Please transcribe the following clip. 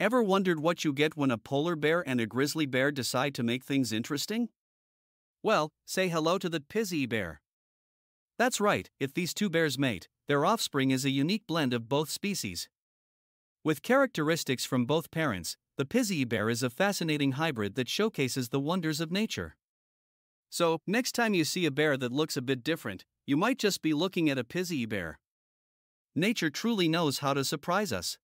Ever wondered what you get when a polar bear and a grizzly bear decide to make things interesting? Well, say hello to the pizzly bear. That's right, if these two bears mate, their offspring is a unique blend of both species. With characteristics from both parents, the pizzly bear is a fascinating hybrid that showcases the wonders of nature. So, next time you see a bear that looks a bit different, you might just be looking at a pizzly bear. Nature truly knows how to surprise us.